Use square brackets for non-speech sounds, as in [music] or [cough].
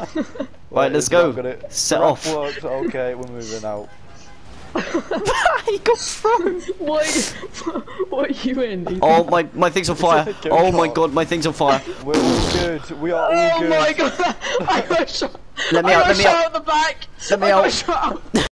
[laughs] Right, let's go. gonna- Set Rap off. Works. Okay, we're moving out. [laughs] he got thrown. What? what are you in? Ethan? [laughs] Oh my, my thing's on fire. Go Oh my god, my thing's on fire. We're all good. We are all Oh good. Oh my god! I got shot. Let me I out, let me out. out. the back. Let me I got shot out.